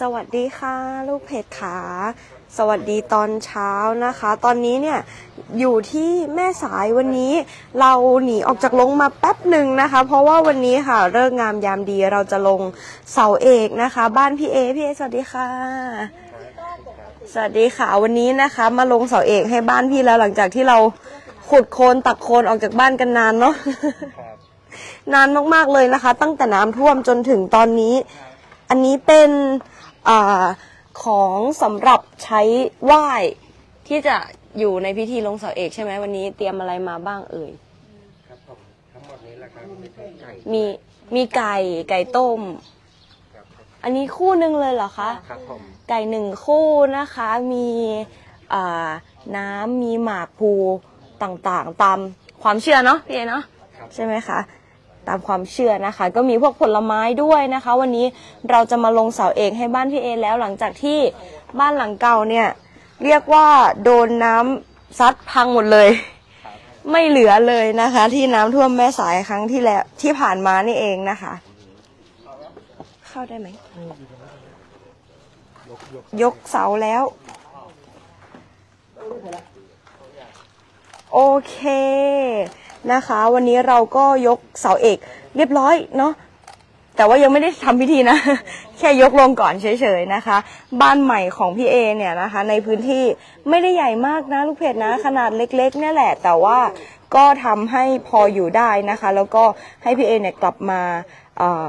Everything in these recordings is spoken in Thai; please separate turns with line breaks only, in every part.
สวัสดีค่ะ ลูกเพจขา สวัสดีตอนเช้านะคะ ตอนนี้เนี่ยอยู่ที่แม่สายวันนี้เราหนีออกจากลงมาแป๊บหนึ่งนะคะ เพราะว่าวันนี้ค่ะเลิกงามยามดีเราจะลงเสาเอกนะคะ บ้านพี่เอพี่เอสวัสดีค่ะ สวัสดีค่ะวันนี้นะคะ มาลงเสาเอกให้บ้านพี่แล้วหลังจากที่เราขุดโคลนตักโคลนออกจากบ้านกันนานเนาะ
ครับ
นานมากๆเลยนะคะ ตั้งแต่น้ำท่วมจนถึงตอนนี้ อันนี้เป็น อาของสำหรับใช้ไหว้ที่จะอยู่ในพิธีลงเสาเอกใช่ไหมวันนี้เตรียมอะไรมาบ้างเอ่ย
ครับผมทั้งหมดนี้แหละครับมีทั้งไก่
มีมีไก่ไก่ต้ม
ครับผม
อันนี้คู่หนึ่งเลยเหรอคะ
ครับผม
ไก่หนึ่งคู่นะคะ มีอ่าน้ำมีหมากพลูต่างๆ ตามความเชื่อเนาะพี่เอเนาะ
ครับ
ใช่ไหมคะ ตามความเชื่อนะคะ ก็มีพวกผลไม้ด้วยนะคะ วันนี้เราจะมาลงเสาเอกให้บ้านพี่เอแล้วหลังจากที่บ้านหลังเก่าเนี่ยเรียกว่าโดนน้ำซัดพังหมดเลย ไม่เหลือเลยนะคะ ที่น้ำท่วมแม่สายครั้งที่แล้วที่ผ่านมานี่เองนะคะ เข้าได้ไหม
ยก
เสาแล้ว โอเค นะคะ วันนี้เราก็ยกเสาเอกเรียบร้อยเนาะแต่ว่ายังไม่ได้ทำพิธีนะ แค่ยกลงก่อนเฉยๆนะคะ บ้านใหม่ของพี่เอเนี่ยนะคะ ในพื้นที่ไม่ได้ใหญ่มากนะลูกเพจนะ ขนาดเล็กๆเนี่ยแหละ แต่ว่าก็ทำให้พออยู่ได้นะคะ แล้วก็ให้พี่เอเนี่ยกลับมาเอ่อ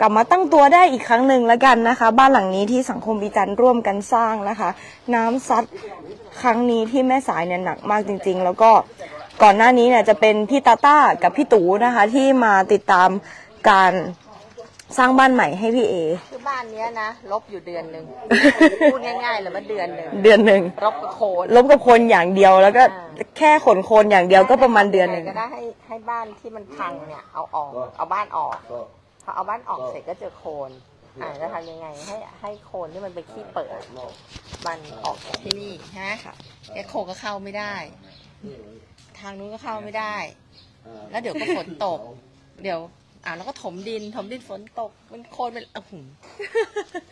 กลับมาตั้งตัวได้อีกครั้งหนึ่งแล้วกันนะคะ บ้านหลังนี้ที่สังคมวิจารณ์ร่วมกันสร้างนะคะ น้ำซัดครั้งนี้ที่แม่สายเนี่ยหนักมากจริง ๆ แล้วก็ ก่อนหน้านี้เนี่ยจะเป็นพี่ตาต้ากับพี่ตูนะคะ ที่มาติดตามการสร้างบ้านใหม่ให้พี่เอ
คือบ้านเนี้ยนะลบอยู่เดือนหนึ่ง พูดง่ายๆเลยว่าเดือนหนึ่ง
เดือนหนึ่ง
ลบกับโคน
ลบกับคนอย่างเดียวแล้วก็แค่ขนโคนอย่างเดียวก็ประมาณเดือนหนึ่ง
ก็ได้ให้ให้บ้านที่มันพังเนี่ยเอาออกเอาบ้านออกพอเอาบ้านออกเสร็จก็เจอโคนอ่าจะทำยังไงให้ให้โคนที่มันเป็นขี้เปิดมันออกจากที่นี่ฮะแกโคนก็เข้าไม่ได้ ทางนู้นก็เข้าไม่ได้ แล้วเดี๋ยวก็ฝนตก เดี๋ยว อ่าแล้วก็ถมดิน ถมดินฝนตก มันโคลนเป็นอื้อหือ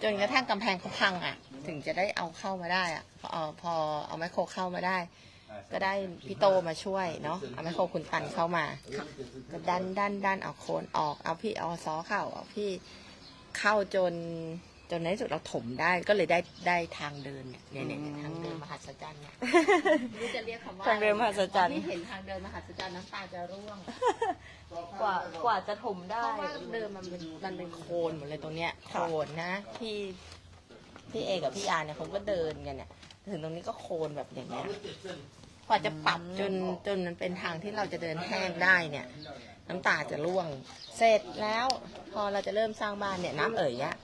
จนกระทั่งกำแพงเขาพังอะ ถึงจะได้เอาเข้ามาได้อะพอเอาพอเอาไมโครเข้ามาได้ ก็ได้พี่โตมาช่วยเนาะเอาไมโครคุณตันเข้ามาก็ดันดันดันเอาโคนออก เอาพี่เอาซอเข้าเอาพี่เข้าจน จนในที่สุดเราถมได้ก็เลยได้ได้ทางเดินเนี่ยเนี่ยเนี่ยเนี่ยทางเดินมหัศจรรย์เนี่ยไม่รู้จะเรียกคำว่า
ทางเดินมหัศจรรย์
ที่เห็นทางเดินมหัศจรรย์น้ำตาจะร่วง
กว่ากว่าจะถม
เพ
ได้
ราะว่าเดิมมันเป็นมันเป็นโคลนหมดเลยตรงเนี้ยโคลนนะพี่พี่เอกับพี่อาร์เนี่ยเขาก็เดินกันเนี่ยถึงตรงนี้ก็โคลนแบบอย่างเงี้ยกว่าจะปรับจนจนมันเป็นทางที่เราจะเดินแห้งได้เนี่ย น้ำตาจะร่วง เสร็จแล้ว พอเราจะเริ่มสร้างบ้านเนี่ยน้ำเอ่ยยะ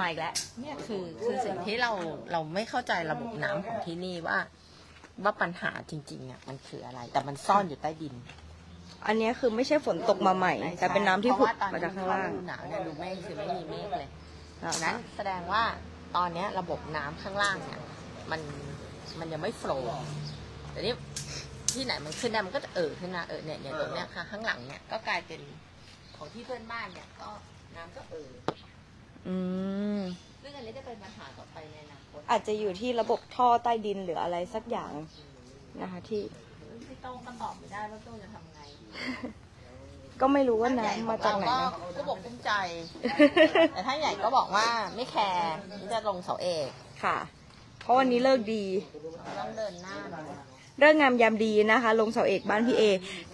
มาอีกแล้ว
เนี่ยคือคือสิ่งที่เราเราไม่เข้าใจระบบน้ำของที่นี่ว่า ว่าปัญหาจริงๆอะมันคืออะไร แต่มันซ่อนอยู่ใต้ดิน
อันนี้คือไม่ใช่ฝนตกมาใหม่ แต่เป็นน้ำที่ผุด
เพระว่ตอน
มาจากข้างล่าง
ฤดูหนาวเนี่ยดูเมฆคือไม่มีเมฆเลย
นะ
ดังนั้นแสดงว่าตอนเนี้ยระบบน้ำข้างล่างเนี่ยมันมันยังไม่โฟล์แต่นี้ที่ไหนมันขึ้นได้มันก็จะเอ่อขึ้นมาเอ่อเนี่ยเนี่ยตรงเนี้ยค่ะข้างหลังเนี่ยก็กลายเป็นของที่เพื่อนบ้านเนี่ยก็ น้ำก็เอ่อ
อืม
ซึ่งอันนี้จะเป็นปัญหาต่อไปในอนาคต
อาจจะอยู่ที่ระบบท่อใต้ดินหรืออะไรสักอย่างนะคะที่
พี่โต้งก็ตอบไม่ได้ว่าโต้งจะทำไง
ก็ไม่รู้ว่าน้ำมาจากไหน
ก็
นะ
ก็บอกภูมิใจ แต่ถ้าใหญ่ก็บอกว่าไม่แคร์ที่จะลงเสาเอก
ค่ะ เพราะวันนี้เลิกดี
ต้องเดินหน้าหน่อย
เรื่องงามยามดีนะคะ ลงเสาเอกบ้านพี่เอ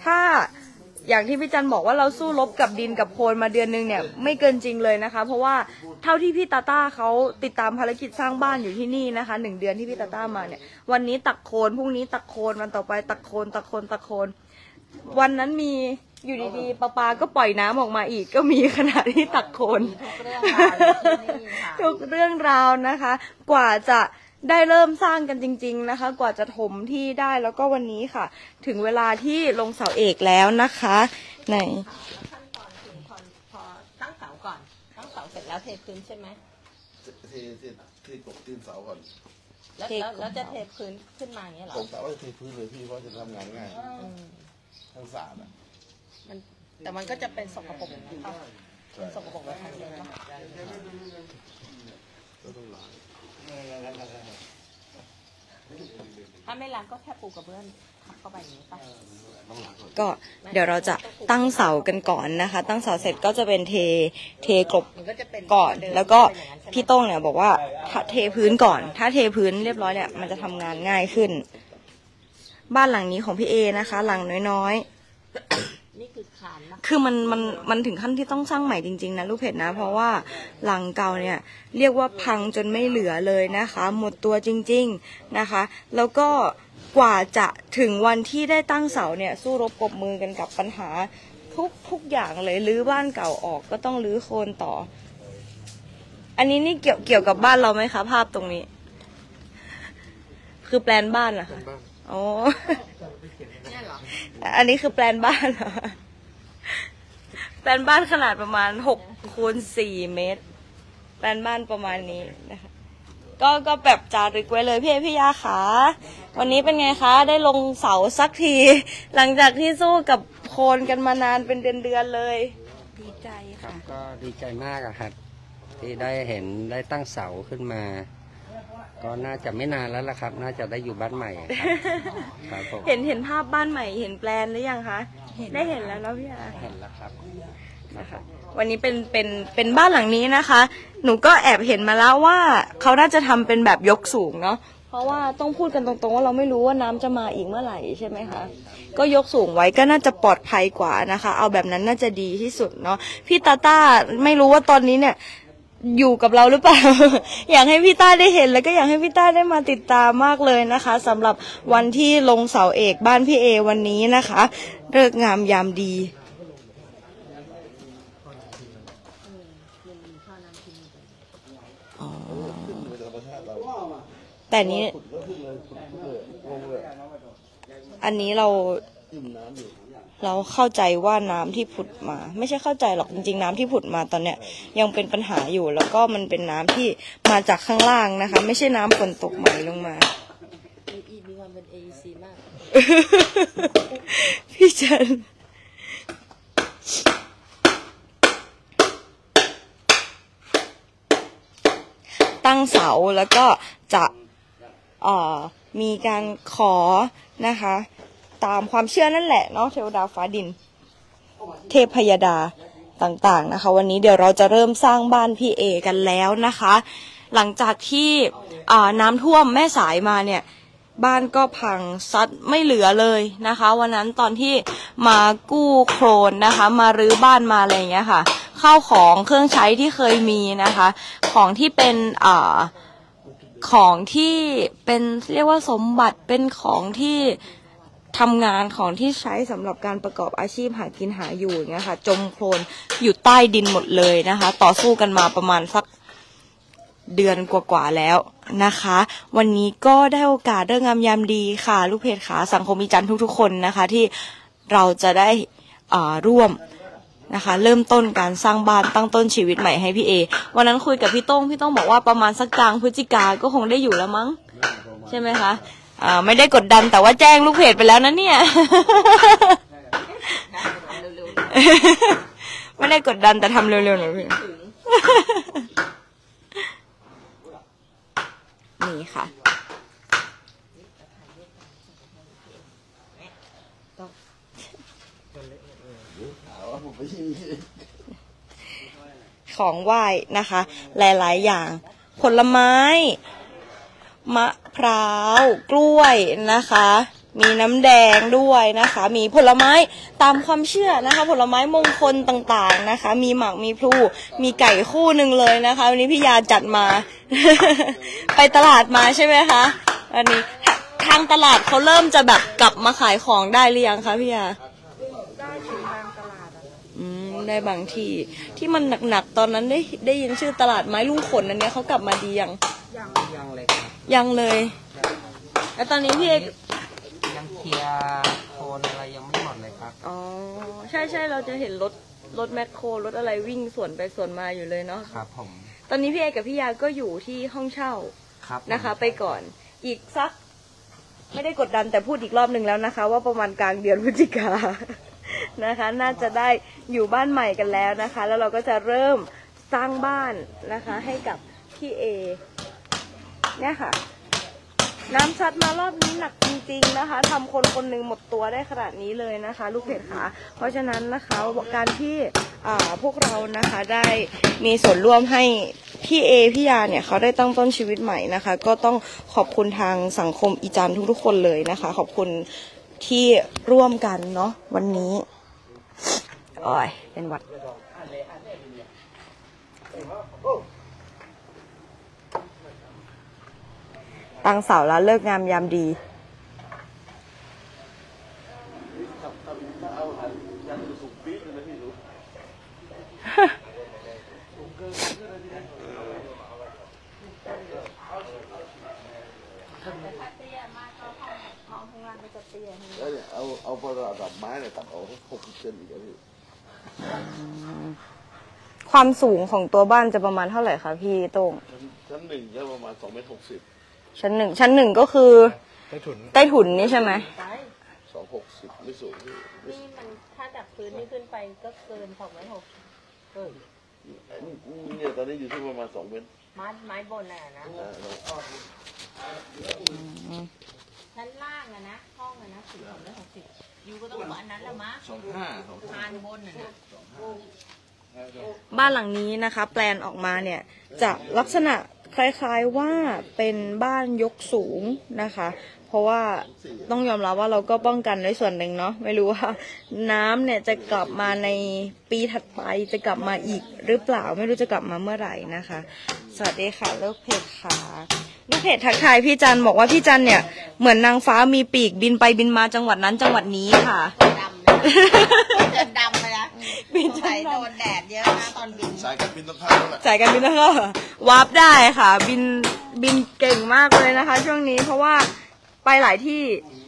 ถ้า อย่างที่พี่จันบอกว่าเราสู้รบกับดินกับโคลนมาเดือนนึงเนี่ยไม่เกินจริงเลยนะคะ เพราะว่าเท่าที่พี่ตาต้าเขาติดตามภารกิจสร้างบ้านอยู่ที่นี่นะคะหนึ่งเดือนที่พี่ตาต้ามาเนี่ยวันนี้ตักโคลนพรุ่งนี้ตักโคลนวันต่อไปตักโคลนตักโคลนตักโคลนวันนั้นมีอยู่ดีๆปลาปาก็ปล่อยน้ำออกมาอีกก็มีขณะที่ตักโคลน
ทุกเรื่องราวอยู่ที่นี่ค่ะ
ทุกเรื่องราวนะคะ กว่าจะ ได้เริ่มสร้างกันจริง ๆนะคะ กว่าจะถมที่ได้แล้วก็วันนี้ค่ะ ถึงเวลาที่ลงเสาเอกแล้วนะคะไหน
ขั้นตอนคือพอพอตั้งเสาก่อน ตั้งเสาเสร็จแล้วเทพื้นใช่ไหม
เทเทเทกบตีนเสาก่อน
แล้ว
เท
แล้วแล้วจะเทพื้นขึ้นมาอย่างเงี้ยเหรอ
ผมกะว่าจะเทพื้นเลยพี่เพราะจะทำงานง่าย
อืม
ทั้งสามอะ
มันแต่มันก็จะเป็นสกปรกอย่างนี้ป่ะ
ใช่
สกปรกแล้วทำเลยปะ
ก็ต้องล้าง
ถ้าไม่ล้างก็แค่ปูกระเบื้องทับเข้าไปอย่างนี้ปะ
ต้องล้างก่อน
ก็เดี๋ยวเราจะตั้งเสากันก่อนนะคะ ตั้งเสาเสร็จก็จะเป็นเทเทกลบ
มันก็จะเป็น
ก่อน แล้วก็พี่โต้งเนี่ยบอกว่าถ้าเทพื้นก่อน ถ้าเทพื้นเรียบร้อยเนี่ยมันจะทำงานง่ายขึ้น บ้านหลังนี้ของพี่เอนะคะ หลังน้อย
นี่คือ คานนะ
ๆคือมันมันมันถึงขั้นที่ต้องสร้างใหม่จริงๆนะลูกเพจนะ เพราะว่าหลังเก่าเนี่ยเรียกว่าพังจนไม่เหลือเลยนะคะ หมดตัวจริง ๆนะคะ แล้วก็กว่าจะถึงวันที่ได้ตั้งเสาเนี่ยสู้รบกบมือกันกับปัญหาทุกทุกอย่างเลยรื้อบ้านเก่าออกก็ต้องรื้อโคลนต่อ อันนี้นี่เกี่ยวเกี่ยวกับบ้านเราไหมคะ ภาพตรงนี้ คือแปลนบ้านเหรอคะ
บ้าง
อ๋อ
เนี่ยเหรอ
อันนี้คือแปลนบ้านเหรอ แปลนบ้านขนาดประมาณหกคูณสี่เมตร แปลนบ้านประมาณนี้นะคะ ก็ก็แบบจารึกไว้เลยพี่เอพี่ยาขาวันนี้เป็นไงคะ ได้ลงเสาสักที หลังจากที่สู้กับโคลนกันมานานเป็นเดือนๆเลย ดีใจ
ครับ
ค่ะ
ก็ดีใจมากอะครับ ที่ได้เห็นได้ตั้งเสาขึ้นมา ก็น่าจะไม่นานแล้วล่ะครับ น่าจะได้อยู่บ้านใหม่อะครับ ครับผม
เห็นเห็นภาพบ้านใหม่เห็นแปลนหรือยังคะ ได้เห็นแล้วเนาะพี่อา
เห็นแล้วครับ
นะคะวันนี้เป็นเป็นเป็นบ้านหลังนี้นะคะ หนูก็แอบเห็นมาแล้วว่าเขาน่าจะทำเป็นแบบยกสูงเนาะเพราะว่าต้องพูดกันตรงๆว่าเราไม่รู้ว่าน้ำจะมาอีกเมื่อไหร่ใช่ไหมคะก็ยกสูงไว้ก็น่าจะปลอดภัยกว่านะคะ เอาแบบนั้นน่าจะดีที่สุดเนาะพี่ตาต้าไม่รู้ว่าตอนนี้เนี่ย อยู่กับเราหรือเปล่า อยากให้พี่ต้าได้เห็น แล้วก็อยากให้พี่ต้าได้มาติดตามมากเลยนะคะสำหรับวันที่ลงเสาเอกบ้านพี่เอวันนี้นะคะ เลิกงามยามดี แต่นี้ อันนี้เรา เราเข้าใจว่าน้ำที่ผุดมา ไม่ใช่เข้าใจหรอกจริง ๆ น้ำที่ผุดมาตอนเนี้ย ยังเป็นปัญหาอยู่แล้วก็มันเป็นน้ำที่มาจากข้างล่างนะคะ ไม่ใช่น้ำฝนตกใหม่ลงมา
อีมีความเป็น AEC มาก
พี่จันตั้งเสาแล้วก็จะมีการขอนะคะ ตามความเชื่อนั่นแหละเนาะเทวดาฟ้าดิน เทพพยดาต่างๆนะคะ วันนี้เดี๋ยวเราจะเริ่มสร้างบ้านพี่เอกันแล้วนะคะ หลังจากที่น้ำท่วมแม่สายมาเนี่ย บ้านก็พังซัดไม่เหลือเลยนะคะ วันนั้นตอนที่มากู้โครนนะคะ มารื้อบ้านมาอะไรอย่างเงี้ยค่ะข้าวของเครื่องใช้ที่เคยมีนะคะ ของที่เป็นอ่าของที่เป็นเรียกว่าสมบัติเป็นของที่ทำงานของที่ใช้สำหรับการประกอบอาชีพหากินหาอยู่อย่างเงี้ยค่ะ จมโคลนอยู่ใต้ดินหมดเลยนะคะ ต่อสู้กันมาประมาณสัก เดือนกว่าๆแล้วนะคะ วันนี้ก็ได้โอกาสเรื่องงามยามดีค่ะ ลูกเพจขาสังคมอีจันทุกๆคนนะคะ ที่เราจะได้ร่วมนะคะเริ่มต้นการสร้างบ้านตั้งต้นชีวิตใหม่ให้พี่เอ วันนั้นคุยกับพี่โต้งพี่โต้งบอกว่าประมาณสักกลางพฤศจิกาก็คงได้อยู่แล้วมั้ง ใช่ไหมคะอ่าไม่ได้กดดันแต่ว่าแจ้งลูกเพจไปแล้วนะเนี่ย ไม่ได้กดดันแต่ทำเร็วๆหน่อยพี่ นี่ค่ะของไหว้นะคะ หลาย ๆ อย่าง ผลไม้ มะพร้าว กล้วยนะคะ มีน้ำแดงด้วยนะคะ มีผลไม้ตามความเชื่อนะคะ ผลไม้มงคลต่างๆนะคะ มีหมักมีพลูมีไก่คู่หนึ่งเลยนะคะ วันนี้พี่ยาจัดมา ไปตลาดมาใช่ไหมคะวันนี้ทาทางตลาดเขาเริ่มจะแบบกลับมาขายของได้หรือยังคะพี่ยา
ได้ถึงบางตลาดอะ
อืมได้บางที่ที่มันหนักๆตอนนั้นได้ได้ยินชื่อตลาดไม้ลุงขนอันเนี้ยเขากลับมาดียัง
ยังเลยครับ
ยังเลยแล้วตอนนี้พี่เอก
ยังเค ลียร์โคนอะไรยังไม่หมดเลยครับ
อ๋อ ใช่ใช่เราจะเห็นรถรถแมคโครรถอะไรวิ่งสวนไปสวนมาอยู่เลยเนาะ
ครับผม
ตอนนี้พี่เอกกับพี่ยาก็อยู่ที่ห้องเช่า
ครับผม
นะคะ ไปก่อน อีกสัก ไม่ได้กดดันแต่พูดอีกรอบหนึ่งแล้วนะคะ ว่าประมาณกลางเดือนพฤศจิกานะคะ น่าจะได้อยู่บ้านใหม่กันแล้วนะคะ แล้วเราก็จะเริ่มสร้างบ้านนะคะ ให้กับพี่เอเนี่ยค่ะ น้ำซัดมารอบนี้หนักจริง ๆนะคะทำคนคนหนึ่งหมดตัวได้ขนาดนี้เลยนะคะ ลูกเพจค่ะเพราะฉะนั้นนะคะการที่พวกเรานะคะได้มีส่วนร่วมให้พี่เอพี่ยาเนี่ยเขาได้ตั้งต้นชีวิตใหม่นะคะ ก็ต้องขอบคุณทางสังคมอีจันทุกๆคนเลยนะคะ ขอบคุณที่ร่วมกันเนาะวันนี้โอ้ยเป็นวัด ตั้งเสาแล้วเลิกงามยามดี
แล้วเนี่ยเอาเอาพอระดับไม้เนี่ยตัดออกหกสิบเซนอีกอะพี่
ความสูงของตัวบ้านจะประมาณเท่าไหร่คะพี่โต้ง
ชั้นชั้นหนึ่งจะประมาณสองเมตรหกสิบ
ชั้นหนึ่งชั้นหนึ่งก็คือ
ใต้ถุน
ใต้ถุนนี่ใช่ไหม
ไป
สองหกสิบไม่สูงพี่ไม่
นี่มันถ้าจากพื้นนี่ขึ้นไปก็เกินสองเมตรหกเอ้ย
นี่เนี่ยตอนนี้อยู่ที่ประมาณสองเมตร
ไม้ไม้บนน่ะนะ
อ่าเรา
ชั้นล่างอะนะห้องอะนะถึงสองเมตรหกสิบยูก็ต้องบอกอันนั้นแหละมะ
สองห้าสอง
คานบนน่ะนะ
บ้านหลังนี้นะคะ แปลนออกมาเนี่ยจะลักษณะ คล้ายๆว่าเป็นบ้านยกสูงนะคะ เพราะว่าต้องยอมรับว่าเราก็ป้องกันไว้ส่วนหนึ่งเนาะไม่รู้ว่า น้ำเนี่ยจะกลับมาในปีถัดไปจะกลับมาอีกหรือเปล่าไม่รู้จะกลับมาเมื่อไหร่นะคะ สวัสดีค่ะลูกเพจค่ะลูกเพจทักทายพี่จันบอกว่าพี่จันเนี่ยเหมือนนางฟ้ามีปีกบินไปบินมาจังหวัดนั้นจังหวัดนี้ค่ะ
จะดำเลยนะ
บินจนดำ
ใส่โดนแดดเยอะนะตอนบิน
สายการบินต้องเข้าแล้วแหละ
จ่ายกันบินแล้วก็วาร์ปได้ค่ะ บินบินเก่งมากเลยนะคะ ช่วงนี้เพราะว่าไปหลายที่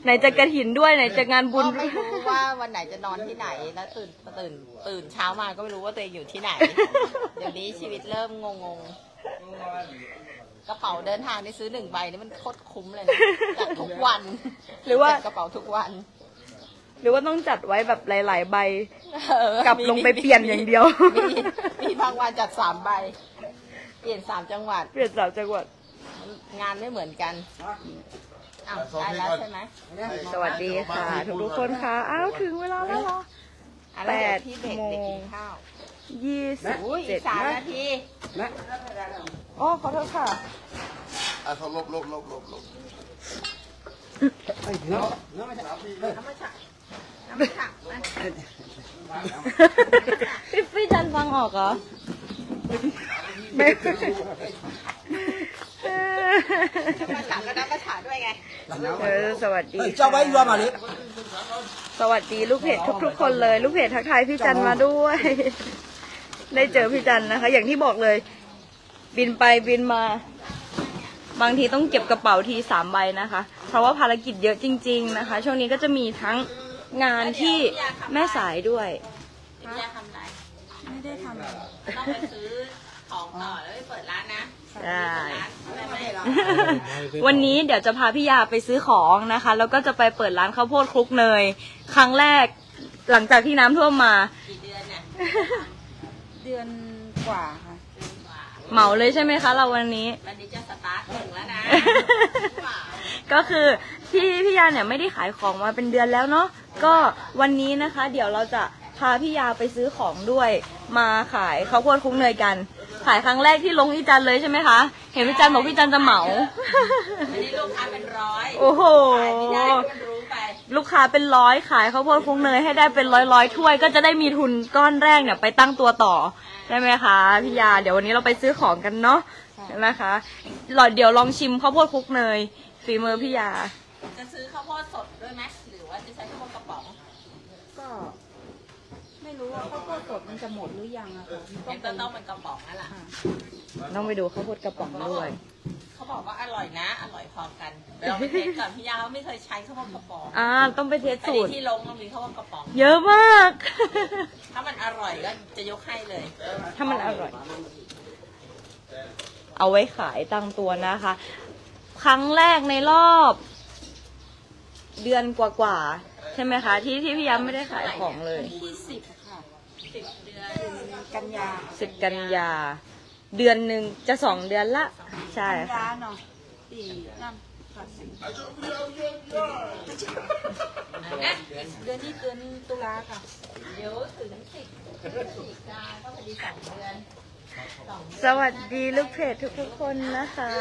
ไหนจะกระถินด้วยไหนจะงานบุ
ก็
ญ
ไม่รู้ว่าวันไหนจะนอนที่ไหนแล้วตื่นตื่นตื่นเช้ามาก็ไม่รู้ว่าตัวเองอยู่ที่ไหน เดี๋ยวนี้ชีวิตเริ่มงงๆกระเป๋าเดินทางที่ซื้อหนึ่งใบนี่มันโคตรคุ้มเลยนะจัดทุกวัน
หรือว่า
จัดกระเป๋าทุกวัน
หรือว่าต้องจัดไว้แบบหลาย ๆ ใบ
เออก
ลับลงไปเปลี่ยนอย่างเดียว
มีมีบางวันจัดสามใบ เปลี่ยนสามจังหวัด
เปลี่ยนสามจังหวัด
งานไม่เหมือนกันอ้าวได้แล้วใช่ไหม
สวัสดีค่ะทุกทุกๆคนค่ะ อ้าวถึงเวลาแล้วเหรอ
อะล้วเยว
แปด
พี่เด็ก
โมง
เด็กกินข้าว
ยี่สิบ
อุ้ยอี
เจ็ด
กสาม
นะ
นาที
อ๋อขอโทษค่ะ
อะเขาลบลบลบลบลบ
น้ำมาฉะน้ำมาฉะนะ
พี่พี่จันฟังออกเหรอไม่
น้ำมาฉะก็น้ำมาฉะด้วยไง
เออสวัสดี
เจ้าไว้ยัวมาลิ
สวัสดีลูกเพจทุกๆคนเลย ลูกเพจทักทายพี่จันมาด้วย ได้เจอพี่จันนะคะ อย่างที่บอกเลย บินไปบินมา บางทีต้องเก็บกระเป๋าทีสามใบนะคะ เพราะว่าภารกิจเยอะจริง ๆ นะคะ ช่วงนี้ก็จะมีทั้ง งานที่แม่สายด้วย
พี่ยาทำอะไรไม่ได้ทำต้องไปซื้อของต่อแล้วไปเปิดร้านนะ
ใช่
ร้านอะไรไม่หรอ
วันนี้เดี๋ยวจะพาพี่ยาไปซื้อของนะคะ แล้วก็จะไปเปิดร้านข้าวโพดคลุกเนย ครั้งแรกหลังจากที่น้ำท่วมมา
กี่เดือนเนี่ย
เดือนกว่าค่ะ
เหมาเลยใช่ไหมคะ เราวันนี้
วันนี้จะสตาร์ทหนึ่งแล้วนะ
ก็คือพี่พี่ยาเนี่ยไม่ได้ขายของมาเป็นเดือนแล้วเนาะก็วันนี้นะคะ เดี๋ยวเราจะพาพี่ยาไปซื้อของด้วย มาขายข้าวโพดคลุกเนยกัน ขายครั้งแรกที่ลงพี่จันเลยใช่ไหมคะ เห็นพี่จันบอกพี่จันจะเหมา
วันนี้ลูกค้าเป็นร้อย
โอ้โห
ขายไม่ได้ก็มันรู้ไป
ลูกค้าเป็นร้อยขายข้าวโพดคลุกเนยให้ได้เป็นร้อยร้อยถ้วย ก็จะได้มีทุนก้อนแรกเนี่ยไปตั้งตัวต่อได้ไหมคะพี่ยาเดี๋ยววันนี้เราไปซื้อของกันเนาะนะคะเราเดี๋ยวลองชิมข้าวโพดคลุกเนย ฝีมือพี่ยา
จะซื้อข้าวโพดสดด้วยไหมหรือว่าจะใช้ข้าวโพดกระป๋อง
ก็ไม่รู้ว่าข้าวโพดสดมันจะหมดหรือยังอะค่ะ
ยังต้องต้องเป็นกระป๋องนั่นแหละ
ต้องไปดูข้าวโพดกระป๋องด้วย
เขาบอกว่าอร่อยนะ อร่อยพอกันเดี๋ยวเราไปเทสก่อนพี่ยาเขาไม่เคยใช้ข้าวโพดกระป๋อง
อ่าต้องไปเทส
อัน
สู
นี้
ตร
ที่ลงมันมีข้าวโพดกระป๋อง
เยอะมาก
ถ้ามันอร่อยก็จะยกให้เลย
ถ้ามันอร่อย เอาไว้ขายตั้งตัวนะคะ ครั้งแรกในรอบ เดือนกว่าๆใช่ไหมคะ ที่ที่พี่ย้ำไม่ได้ขายของเลย
ที่สิบค่ะสิบเดือนกันยา
สิบกันยา เดือนหนึ่งจะสองเดือนละ ใช่
กัน
ค่ะ
ยาเนาะสี่น้ำค่ะสิเดือนนี้เดือนตุลาค่ะ
เดี๋ยวถึงสิบพฤศจิกาก็พอดีสองเดือน
สวัสดีลูกเพจทุกๆคนนะคะ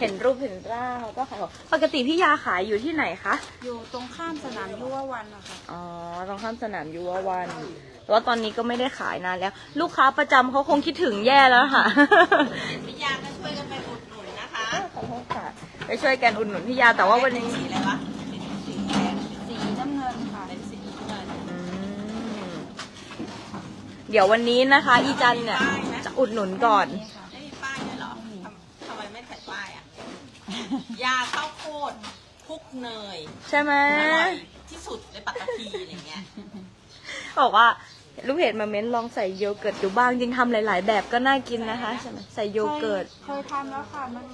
เห็นรูปเห็นร่างแล้วก็ขายของปกติพี่ยาขายอยู่ที่ไหนคะ
อยู่ตรงข้ามสนามยุววันนะคะ
อ๋อตรงข้ามสนามยุววันแต่ว่าตอนนี้ก็ไม่ได้ขายนานแล้ว ลูกค้าประจำเขาคงคิดถึงแย่แล้วค่ะ
พี่ยาก็ช่วยกันไปอุดหนุนนะคะ
ขอโทษค่ะไปช่วยกันอุดหนุนพี่ยาแต่ว่าวันนี้
สีอะไรวะเป็นสีแดง
สีน้ำเงินค่ะ
เป็นสีน้ำเงิน
อืมเดี๋ยววันนี้นะคะ อีจันเนี่ยจะอุดหนุนก่อน
ยาข้าวโพดคลุกเนย
ใช่ไหม
อร่อยที่สุดในปัตตภีอะไรเงี้ย
บอกว่าลูกเพจมาเม้นลองใส่โยเกิร์ตดูบ้างจริงทำหลาย ๆ แบบก็น่ากินนะคะใช่ไหมใส่โยเกิร์ต
เคยทำแล้วค่ะมัน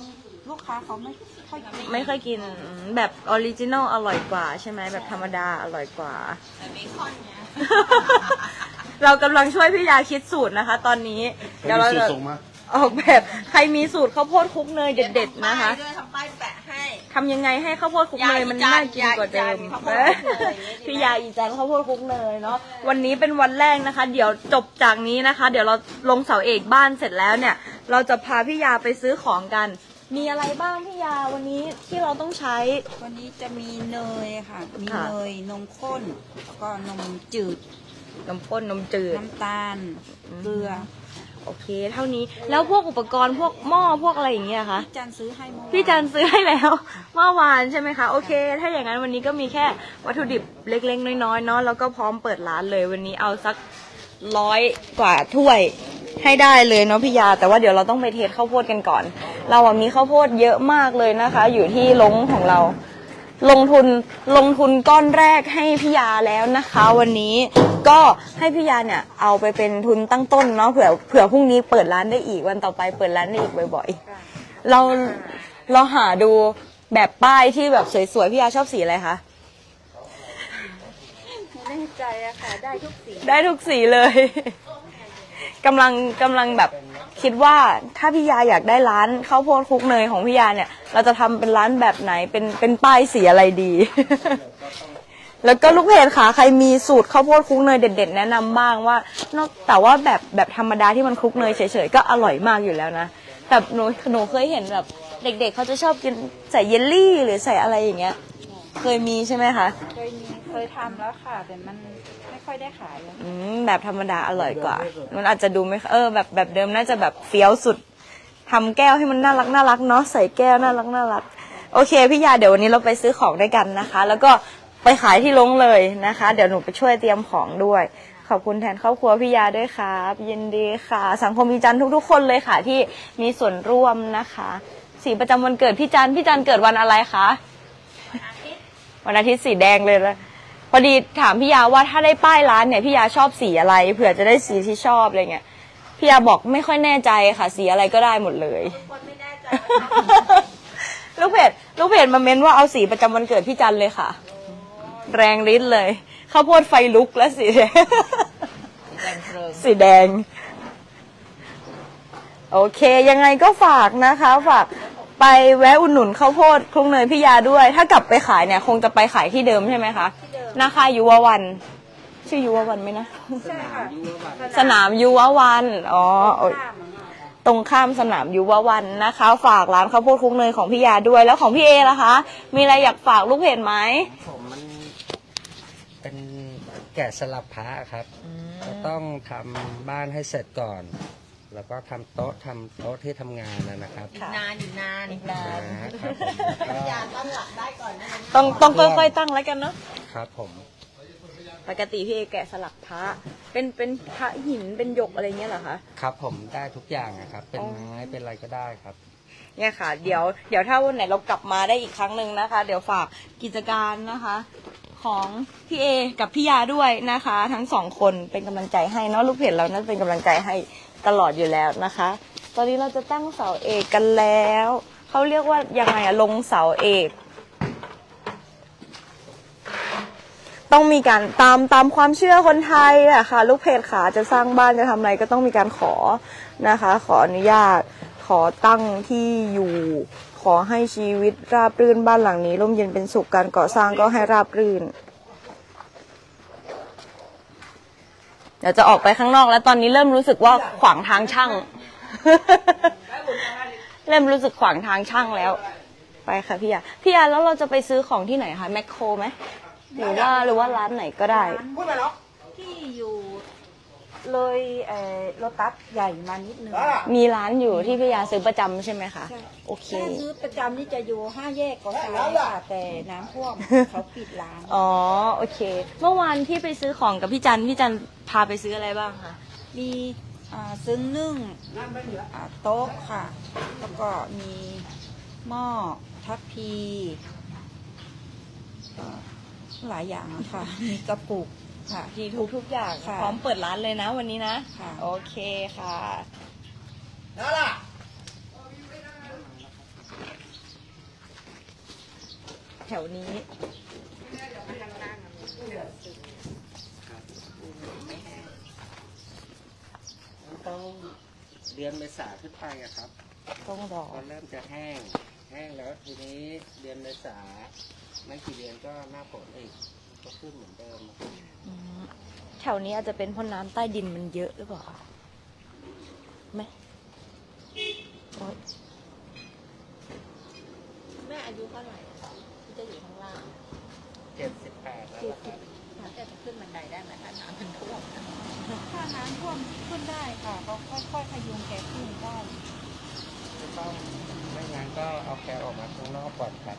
ลูกค้าเขาไม่ค่อยกิน
ไม่ค่อยกินอืมแบบ original อร่อยกว่า ใช่ไหมแบบธรรมดาอร่อยกว่า
แต่เบคอนเนี้ย
เรากำลังช่วยพี่ยาคิดสูตรนะคะ ตอนนี้เดี๋ยวเราจะ ออกแบบใครมีสูตรข้าวโพดคลุกเนยเด็ด ๆ นะคะ
เดี๋ยวทำป้ายแปะให้
ทำยังไงให้ข้าวโพดคลุกเนยมันน่ากินกว่าเดิม
ยาอีจันข้าวโพดคลุกเนย
พี่ยาอีจันข้าวโพดคลุกเนยเนาะ วันนี้เป็นวันแรกนะคะ เดี๋ยวจบจากนี้นะคะ เดี๋ยวเราลงเสาเอกบ้านเสร็จแล้วเนี่ย เราจะพาพี่ยาไปซื้อของกัน มีอะไรบ้างพี่ยาวันนี้ที่เราต้องใช้
วันนี้จะมีเนยค่ะ มี
ค่ะ
เนย นมข้น แล้วก็นมจืด
นมข้นนมจืด
น้ำตาลเกลือ
โอเค เท่านี้แล้วพวกอุปกรณ์พวกหม้อพวกอะไรอย่างเงี้ยคะ
พี่จันซื้อให้เมื่อวาน
พี่จันซื้อให้แล้วเมื่อวานใช่ไหมคะโอเค ถ้าอย่างนั้นวันนี้ก็มีแค่วัตถุดิบเล็กๆน้อยๆเนาะแล้วก็พร้อมเปิดร้านเลยวันนี้เอาสักร้อยกว่าถ้วยให้ได้เลยเนาะพี่ยา แต่ว่าเดี๋ยวเราต้องไปเทสข้าวโพดกันก่อน เราอะมีข้าวโพดเยอะมากเลยนะคะ อยู่ที่ลงของเรา ลงทุนลงทุนก้อนแรกให้พี่ยาแล้วนะคะ วันนี้ก็ให้พี่ยาเนี่ยเอาไปเป็นทุนตั้งต้นเนาะเผื่อเผื่อพรุ่งนี้เปิดร้านได้อีกวันต่อไปเปิดร้านได้อีกบ่อยๆ เราเราหาดูแบบป้ายที่แบบสวยๆพี่ยาชอบสีอะไรคะ
ไม่แน่ใจอะค่ะได้ทุกสี
ได้ทุกสีเลยกำลังกำลังแบบ คิดว่าถ้าพี่ยาอยากได้ร้านข้าวโพดคลุกเนยของพี่ยาเนี่ย เราจะทำเป็นร้านแบบไหนเป็นเป็นป้ายสีอะไรดี แล้วก็ลูกเพจค่ะใครมีสูตรข้าวโพดคลุกเนยเด็ด ๆ แนะนำบ้างว่านอกแต่ว่าแบบแบบธรรมดาที่มันคลุกเนยเฉยๆก็อร่อยมากอยู่แล้วนะแบบหนูหนูเคยเห็นแบบเด็ก ๆเขาจะชอบกินใส่เยลลี่หรือใส่อะไรอย่างเงี้ย เคยมีใช่ไหมคะ
เคยมี เคยทำแล้วค่ะ แต่มันไม่ค่อยได้ขายอะ
อืมแบบธรรมดาอร่อยกว่า มันอาจจะดูไม่เออแบบแบบเดิมน่าจะแบบเฟี้ยวสุดทำแก้วให้มันน่ารักน่ารักเนาะใส่แก้วน่ารักน่ารักโอเคพี่ยาเดี๋ยววันนี้เราไปซื้อของด้วยกันนะคะ แล้วก็ไปขายที่ลงเลยนะคะ เดี๋ยวหนูไปช่วยเตรียมของด้วย ขอบคุณแทนครอบครัวพี่ยาด้วยครับ ยินดีค่ะ สังคมอีจันทร์ทุก ๆ คนเลยค่ะที่มีส่วนร่วมนะคะ สีประจำวันเกิดพี่จันทร์พี่จันทร์เกิดวันอะไรคะ วันอาทิตย์สีแดงเลยนะ พอดีถามพี่ยาว่าถ้าได้ป้ายร้านเนี่ยพี่ยาชอบสีอะไรเผื่อจะได้สีที่ชอบอะไรเงี้ยพี่ยาบอกไม่ค่อยแน่ใจค่ะ สีอะไรก็ได้หมดเลย
คนไม่แน่ใจ
ลูกเพจลูกเพจมาเม้นว่าเอาสีประจำวันเกิดพี่จันเลยค่ะ แรงฤทธิ์เลยข้าวโพดไฟลุกและสีแดง
แดงเพลิง
สีแดง โอเค ยังไงก็ฝากนะคะ ฝากไปแวะอุดหนุนข้าวโพดคลุงเนยพี่ยาด้วย ถ้ากลับไปขายเนี่ย คงจะไปขายที่เดิมใช่ไหมคะ นาคายุววัน ชื่อยุววันไหมนะ
ใช่ค่ะ
สนามยุววันอ๋อโอยตรงข้ามสนามยุววันนะคะ ฝากร้านข้าวโพดคลุกเนยของพี่ยาด้วยแล้วของพี่เอล่ะคะ มีอะไรอยากฝากลูกเพจไหม
ผมมันเป็นแกะสลักพระครับก็ต้องทำบ้านให้เสร็จก่อน แล้วก็ทำโต๊ะทำโต๊ะที่ทำงานนะนะครับ
นานอยู่นาน
อีกนาน
นะครับผมแล้วก็
ยาตั้งหลักได้ก่อนนะ
ต้องต้องค่อยๆตั้งแล้วกันเนาะ
ครับผม
ปกติพี่เอแกะสลักพระเป็นเป็นพระหินเป็นหยกอะไรเงี้ยเหรอคะ
ครับผมได้ทุกอย่างนะครับ เป็นไม้เป็นอะไรก็ได้ครับ
เนี่ยค่ะ เดี๋ยวเดี๋ยวถ้าวันไหนเรากลับมาได้อีกครั้งหนึ่งนะคะ เดี๋ยวฝากกิจการนะคะ ของพี่เอกับพี่ยาด้วยนะคะ ทั้งสองคนเป็นกำลังใจให้เนาะลูกเพจเรานั้นเป็นกำลังใจให้ ตลอดอยู่แล้วนะคะ ตอนนี้เราจะตั้งเสาเอกกันแล้วเขาเรียกว่ายังไงอะลงเสาเอก ต้องมีการตามตามความเชื่อคนไทยอะค่ะ ลูกเพจขาจะสร้างบ้านจะทำอะไรก็ต้องมีการขอนะคะ ขออนุญาตขอตั้งที่อยู่ขอให้ชีวิตราบรื่นบ้านหลังนี้ร่มเย็นเป็นสุขการก่อสร้างก็ให้ราบรื่น เดี๋ยวจะออกไปข้างนอกแล้วตอนนี้เริ่มรู้สึกว่าขวางทางช่าง เริ่มรู้สึกขวางทางช่างแล้ว ไปค่ะพี่ยาพี่ยาแล้วเราจะไปซื้อของที่ไหนคะแมคโครไหมหรือว่าหรือว่าร้านไหนก็ได้
ที่อยู่ เลยเอ่อโลตัสใหญ่มานิดนึง
มีร้านอยู่ที่พี่ยาซื้อประจำใช่ไหมคะ
ใช่
โอเค
ถ้าซื้อประจำนี่จะอยู่ห้าแยกก่อนซ้ายค่ะแต่น้ำท่วมเขาปิดร้าน
อ๋อ โอเค เมื่อวานที่ไปซื้อของกับพี่จัน พี่จันพาไปซื้ออะไรบ้างคะ
มีอ่าซึ้งนึ่งอ่าโต๊ะค่ะ แล้วก็มีหม้อทัพพีอ่าหลายอย่างอะค่ะ มีกระปุก ค่ะ
ทีทุกทุกอย่าง
ค่ะ
พร้อมเปิดร้านเลยนะวันนี้นะ
ค่ะ
โอเคค่ะแถวนี้
ต้องเดือนเมษาขึ้นไปอะครับ
ต้องรอ
ก็เริ่มจะแห้ง แห้งแล้วทีนี้เดือนเมษาไม่กี่เดือนก็หน้าฝนอีก ก็ขึ้นเหมือนเดิมอะครับ
อืมแถวนี้อาจจะเป็นเพราะน้ำใต้ดินมันเยอะหรือเปล่าไหมโอ๊ย
แม่อายุเท่าไหร่อะที่จะอยู่ข้างล่าง
เจ็ดสิบแปดแล้วนะครับ
แล้วแกจะขึ้นบันไดได้ไหมถ้าน้ำมันท่วม
ถ้าน้ำท่วมขึ้นได้ค่ะเขาค่อยๆพยุงแกขึ้นได้
ไม่ต้องไม่งั้นก็เอาแกออกมาข้างนอกก่อนครับ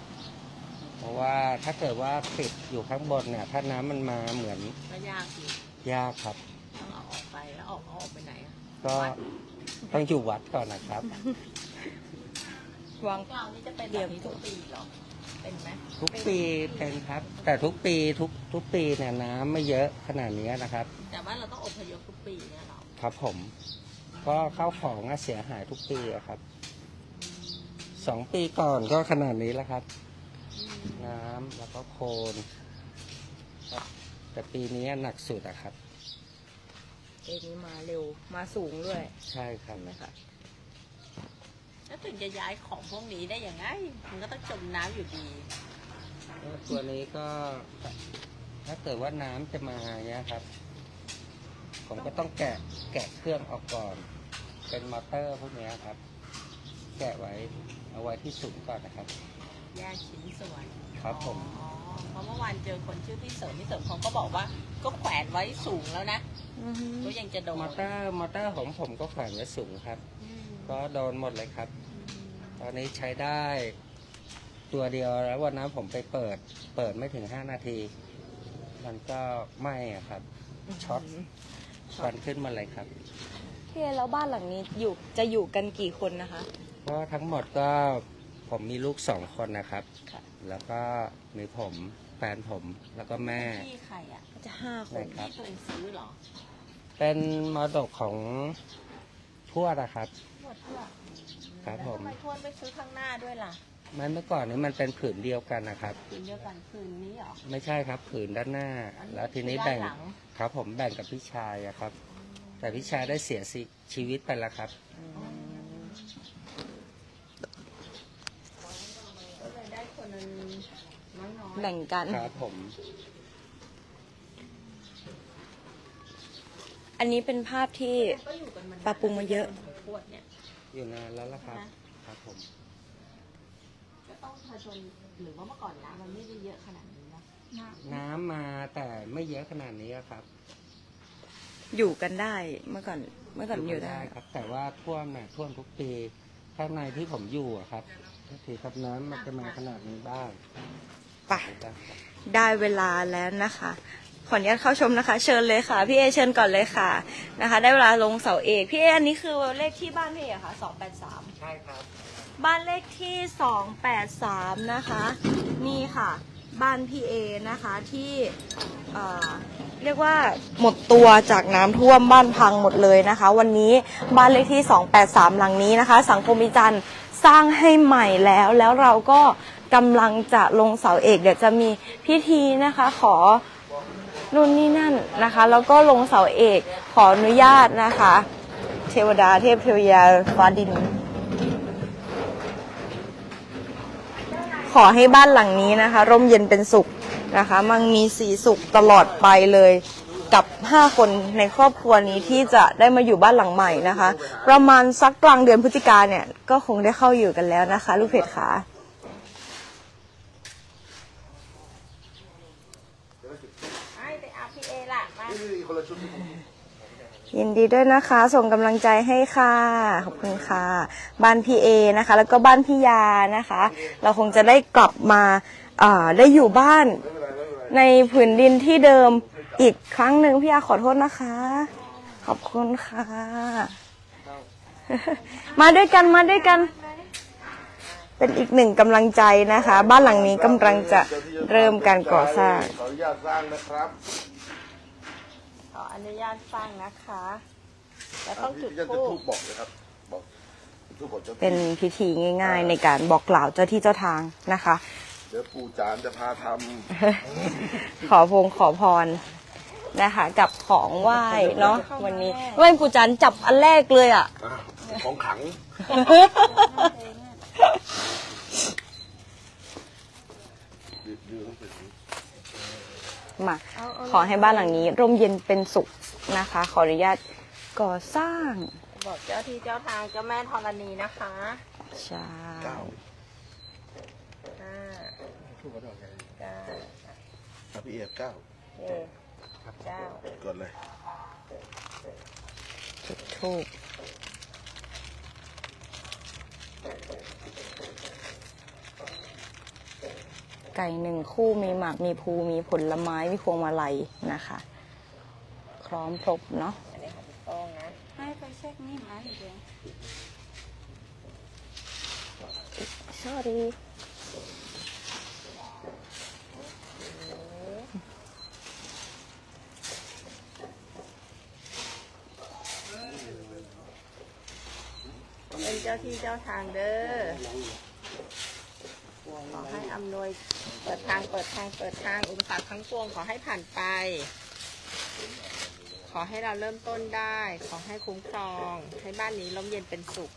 เพราะว่าถ้าเกิด ว่าปิดอยู่ข้างบนเนี่ย ถ้าน้ำมันมาเหมือน
ก็ยากอยู่
ยากครับ
ต้องเอาออกไปแล้วออกเอาออกไปไหนอะ
ก็ต้องอยู่วัดก่อนนะครับ
วาง
เรานี่จะเป็นแบบนี้ทุกปีเหรอเป็นไหม
ทุกปีเป็นครับ แต่ทุกปีทุกทุกปีเนี่ยน้ำไม่เยอะขนาดนี้นะครับ
แต่ว่าเราต้องอพยพทุกปีเนี่ยเหรอ
ครับผม ก็เข้าของอะเสียหายทุกปีอะครับ สองปีก่อนก็ขนาดนี้แล้วครับ น้ำแล้วก็โคลนครับแต่ปีนี้หนักสุดอะครับ
เอนี้มาเร็วมาสูงด้วย
ใช่ครับ
ใช่ไหมคะ
แล้วถึงจะย้ายของพวกนี้ได้ยังไงมันก็ต้องจมน้ำอยู่ดี
ตัวนี้ก็ ถ้าเกิดว่าน้ำจะมาเนี้ยครับ ผมก็ต้องแกะแกะเครื่องออกก่อน เป็นมอเตอร์พวกเนี้ยครับ แกะไว้เอาไว้ที่สูงก่อนนะครับ
แยกชิ้นส่วน
ครับผม
อ๋อเพราะเมื่อวานเจอคนชื่อพี่เสริมพี่เสริมเขาก็บอกว่า ก็แขวนไว้สูงแล้วนะ
อือฮึ
ก็ยังจะโดน
มอเตอร์มอเตอร์ของผมก็แขวนไว้สูงครับ
อืม
ก็โดนหมดเลยครับ ตอนนี้ใช้ได้ตัวเดียวแล้ววันนั้นผมไปเปิด เปิดไม่ถึงห้านาที มันก็ไหม้อะครับช็อตควันขึ้นมาเลยครับ
พี่เอแล้วบ้านหลังนี้อยู่จะอยู่กันกี่คนนะคะ
ก็ทั้งหมดก็ ผมมีลูกสองคนนะครับ
ค่ะ
แล้วก็มีผมแฟนผมแล้วก็แม่
พี่ใครอะ
ก็จะห้าคน
ครับ
พี่เคยซื้อเหรอ
เป็นมรดกของทวดนะครับ
ทวดเพื่อ
ครับผม
แล้วทำไมทวดไม่ซื้อข้างหน้าด้วยล่ะ
มันเมื่อก่อนนี้มันเป็นผืนเดียวกันนะครับ
คืนเดียวกันคืนนี้เหรอ
ไม่ใช่ครับผืนด้านหน้า
อันนี้
แล้วทีนี้
คือ
แบ่ง
ด้านหลัง
ครับผมแบ่งกับพี่ชายอะครับ แต่พี่ชายได้เสียสิชีวิตไปแล้วครับ
ก็เลยได้คนนึงน้อยๆ
แบ่งกัน
ครับผม
อันนี้เป็นภาพที่
ก็อยู่กันมานาน
ปรับปรุงมาเยอะ
ทวดเนี่ย
อยู่นานแล้วละครับครับผม
ก็ต้องผชนหรือว่าเมื่อก่อนน้ำมันไม่ได้เยอะขนาดนี้นะ
น้ำมาแต่ไม่เยอะขนาดนี้อะครับ
อยู่กันได้เมื่อก่อนเมื่อก่อนอยู่ได้
ครับ แต่ว่าท่วมน่ะท่วมทุกปีข้างในที่ผมอยู่อะครับก็คือครับน้ำมันจะมาขนาดนี้บ้าง
ไปได้เวลาแล้วนะคะขออนุญาตเข้าชมนะคะ เชิญเลยค่ะ พี่เอเชิญก่อนเลยค่ะนะคะ ได้เวลาลงเสาเอกพี่เออันนี้คือเลขที่บ้านพี่เอเหรอค่ะสองแปดสาม
ใช่ครับ
บ้านเลขที่สองแปดสามนะคะนี่ค่ะ บ้านพี่เอนะคะที่เอ่อเรียกว่าหมดตัวจากน้ำท่วมบ้านพังหมดเลยนะคะ วันนี้บ้านเลขที่ 283 หลังนี้นะคะ สังคมวิจันทร์สร้างให้ใหม่แล้วแล้วเราก็ กำลังจะลงเสาเอกเดี๋ยวจะมีพิธีนะคะ ขอนู่นนี่นั่นนะคะ แล้วก็ลงเสาเอกขออนุญาตนะคะ เทวดาเทพเทวยาฟ้าดิน ขอให้บ้านหลังนี้นะคะ ร่มเย็นเป็นสุขนะคะ มันมีสีสุขตลอดไปเลยกับ 5 คนในครอบครัวนี้ที่จะได้มาอยู่บ้านหลังใหม่นะคะ ประมาณสักกลางเดือนพฤศจิกาเนี่ย ก็คงได้เข้าอยู่กันแล้วนะคะ ลูกเพจขา
ไอ้ไปเอาพี่เอละมา
นี่คนละชุด
ยินดีด้วยนะคะ ส่งกำลังใจให้ค่ะ ขอบคุณค่ะ บ้านพี่เอนะคะ แล้วก็บ้านพี่ยานะคะ เราคงจะได้กลับมาได้อยู่บ้านในผืนดินที่เดิมอีกครั้งหนึ่งพี่ยาขอโทษนะคะ ขอบคุณค่ะ มาด้วยกันมาด้วยกัน เป็นอีกหนึ่งกำลังใจนะคะ บ้านหลังนี้กำลังจะเริ่มการก่อสร้าง
ขออนุญาตสร้างนะครับ
นุญาตสร้างนะคะ แล้วต้องจุด
ที่จะ
ธู
ทู
ป
บบอกเลยครับบอกทูบบอกเจ้าที่
เป็นพิธีง่าย ๆ ในการบอกกล่าวเจ้าที่เจ้าทางนะคะ
เดี๋ยวปู่จานจะพาท
ขอพงขอพรนะคะ กับของไหว้เนาะวันนี้ไหว้ปู่จันจับอันแรกเลยอะำ
อะของขังดื้อดื้อต้องเป็นอย่างนี้
มาขอให้บ้านหลังนี้ ร่มเย็นเป็นสุขนะคะ ขออนุญาตก่อสร้าง
บอกเจ้าที่เจ้าทางเจ้าแม่ธรณีนะคะ
ใช่
เก้า
ห้าเก้า
อะพี่เอกเก้า
เจ็ดเก้า
ก่อนเลย
จุดทูบ ไก่หนึ่งคู่มีหมากมีภูมีผลไม้มีพวงมาลัยนะคะ พร้อมครบเนาะ
อันนี้ของพี่โต้งนะ
ให้ไปเช็คนี่มาอีกแล้ว
sorry
เป็นเจ้าที่เจ้าทางเด้อขอให้อำนวย เปิดทาง เปิดทาง เปิดทาง อุปสรรคทั้งปวงขอให้ผ่านไป ขอให้เราเริ่มต้นได้ ขอให้คุ้มครอง ให้บ้านนี้ร่มเย็นเป็นสุข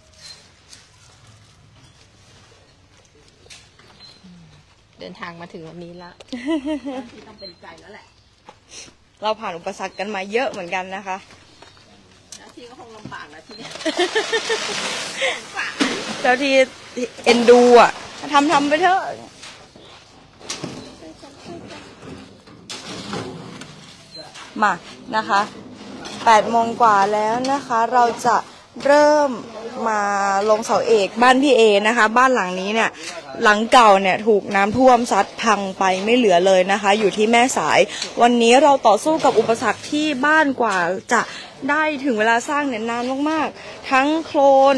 เดินทางมาถึงวันนี้แล้วที่ต้องเป็นใจแล้วแหละ
เราผ่านอุปสรรคกันมาเยอะเหมือนกันนะคะ
แล้วที่ก็คงลำบากนะที่เนี้ยสงสาร
เจ้าที่เอ็นดูอะทำทำไปเถอะ มานะคะ8โมงกว่าแล้วนะคะเราจะเริ่มมาลงเสาเอกบ้านพี่เอนะคะ บ้านหลังนี้เนี่ยหลังเก่าเนี่ยถูกน้ำท่วมซัดพังไปไม่เหลือเลยนะคะ อยู่ที่แม่สาย วันนี้เราต่อสู้กับอุปสรรคที่บ้านกว่าจะได้ถึงเวลาสร้างเนี่ยนานมากๆ ทั้งโคลน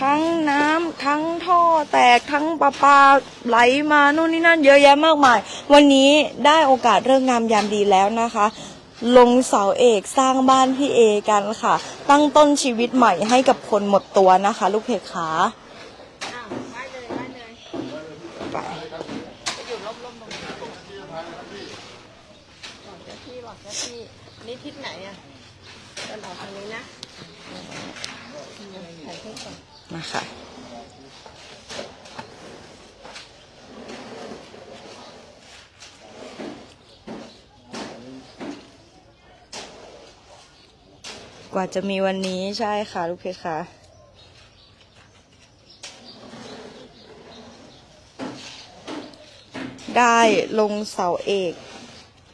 ทั้งน้ำทั้งท่อแตกทั้งปลาปลาไหลมานู่นนี่นั่นเยอะแยะมากมาย วันนี้ได้โอกาสเรื่องงามยามดีแล้วนะคะ ลงเสาเอกสร้างบ้านพี่เอกันค่ะ ตั้งต้นชีวิตใหม่ให้กับคนหมดตัวนะคะ ลูกเพจขา
ไปไปอยู่ร่มๆตรงนี้นี่ทิศไหนอะเดินออกทางนี้นะน
มาค่ะ กว่าจะมีวันนี้ใช่ค่ะ ลูกเพชรค่ะ ได้ลงเสาเอก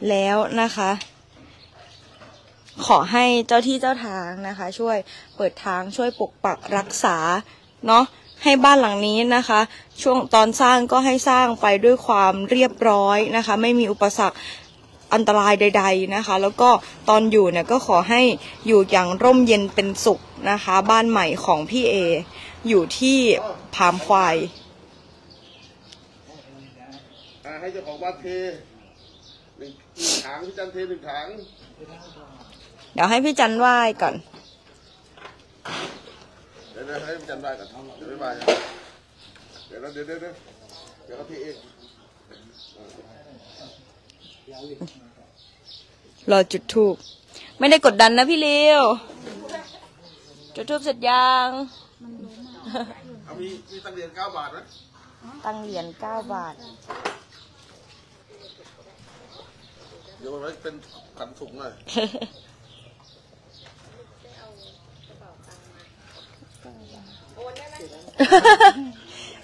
แล้วนะคะ ขอให้เจ้าที่เจ้าทางนะคะ ช่วยเปิดทางช่วยปกปักรักษาเนาะให้บ้านหลังนี้นะคะ ช่วงตอนสร้างก็ให้สร้างไปด้วยความเรียบร้อยนะคะ ไม่มีอุปสรรค อันตรายใด ๆนะคะ แล้วก็ตอนอยู่เนี่ยก็ขอให้อยู่อย่างร่มเย็นเป็นสุขนะคะ บ้านใหม่ของพี่เอ อยู่ที่พามควาย
อะให้เจ้าของบ้านเทหนึ่งหนึ่งถังพี่จันเทหนึ่งถัง
เดี๋ยวให้พี่จันไหว้ก่อน
เดี๋ยวนะให้พี่จันได้ก่อนเดี๋ยวไม่มาเดี๋ยวนะเดี๋ยวเดี๋ยวเดี๋ยวเดี๋ยวเขาเทเอง
รอจุดทูบไม่ได้กดดันนะพี่เลียวจุดทูบเสร็จยัง
เอามีมีตังเหรียญเก้าบาทไหม
ตั้งเหรียญเก้าบาท
เดี๋ยวมันไว้เป็นขันถุงหน่อย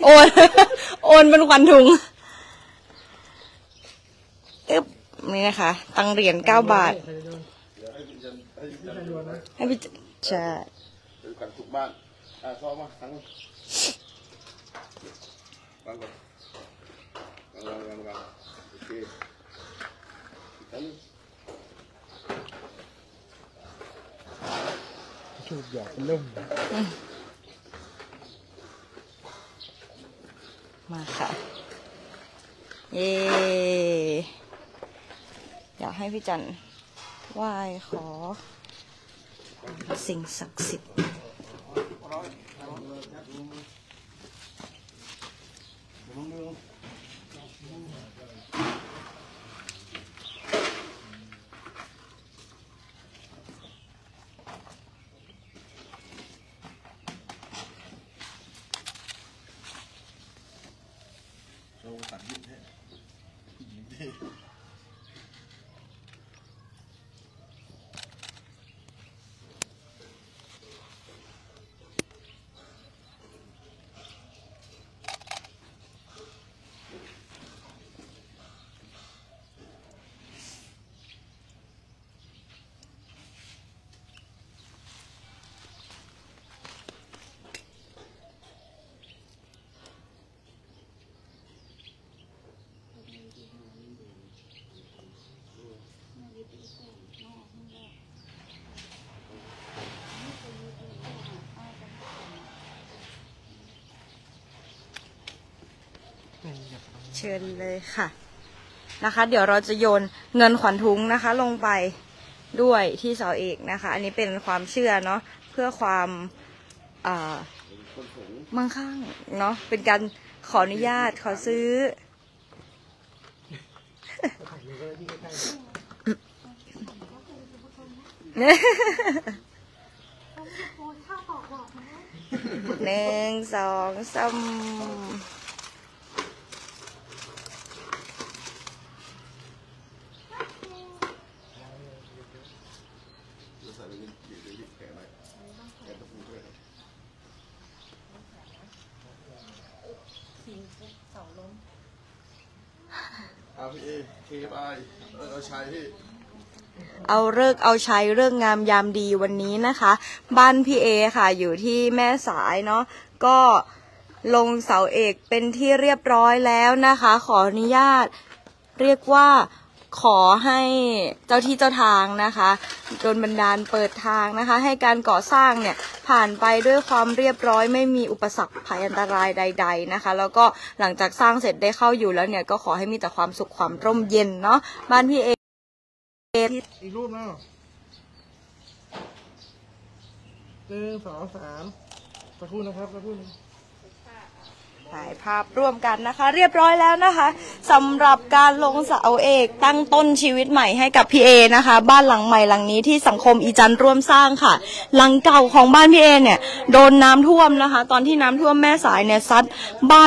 โอน โอนเป็นควันถุงอึ๊บ นี่นะคะ ตังเหรียญเก้าบาท
เดี๋ยวให้พี่จันให้พี่จันดูนะ
ให้พี่ใช่
เป็นขันถุงบ้านอะซ้อมมาทั้งวางก่อนวางวางวางวางโอเคอีกครั้งหนึ่ง
มาค่ะ เย้อยาก ให้พี่จันไหว้ขอสิ่งศักดิ์สิทธิ์
เราตัดยิ้มให้ยิ้มดิ
เชิญเลยค่ะนะคะ เดี๋ยวเราจะโยนเงินขวัญถุงนะคะ ลงไปด้วยที่เสาเอกนะคะ อันนี้เป็นความเชื่อเนาะเพื่อความอ่ามั่งคั่งเนาะเป็นการขออนุญาตขอซื้อ หนึ่งสองสาม
เดี๋ยวใส่ไปในเดี๋ยวเดี๋ยวแกะไว้แกะตะปูด้วยครับเอา พี่เอเคบายเออชัยพี่
เอาเลิกเอาใช้เรื่องงามยามดีวันนี้นะคะ บ้านพี่เอค่ะ อยู่ที่แม่สายเนาะก็ลงเสาเอกเป็นที่เรียบร้อยแล้วนะคะ ขออนุญาตเรียกว่า ขอให้เจ้าที่เจ้าทางนะคะโดนบันดาลเปิดทางนะคะ ให้การก่อสร้างเนี่ยผ่านไปด้วยความเรียบร้อย ไม่มีอุปสรรคภัยอันตรายใด ๆนะคะ แล้วก็หลังจากสร้างเสร็จได้เข้าอยู่แล้วเนี่ยก็ขอให้มีแต่ความสุขความร่มเย็นเนาะบ้านพี่เอ
อีกรูปนะหนึ่งสองสามสักครู่นะครับสักครู่นึง
ถ่ายภาพร่วมกันนะคะ เรียบร้อยแล้วนะคะสำหรับการลงเสาเอกตั้งต้นชีวิตใหม่ให้กับพี่เอนะคะ บ้านหลังใหม่หลังนี้ที่สังคมอีจันร่วมสร้างค่ะ หลังเก่าของบ้านพี่เอเนี่ยโดนน้ำท่วมนะคะ ตอนที่น้ำท่วมแม่สายเนี่ยซัดบ้าน